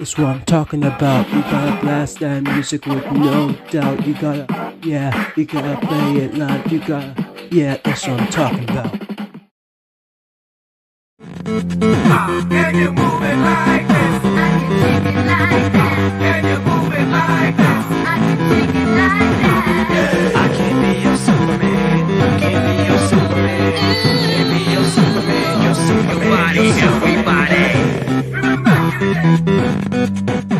That's what I'm talking about. You gotta blast that music with no doubt. You gotta, yeah, you gotta play it loud. You gotta, yeah, that's what I'm talking about. Can you move it like this? Can you move it like this? I can be your Superman. Can be your Superman. Can be your Superman. Your Superman. Your Superman. Thank you.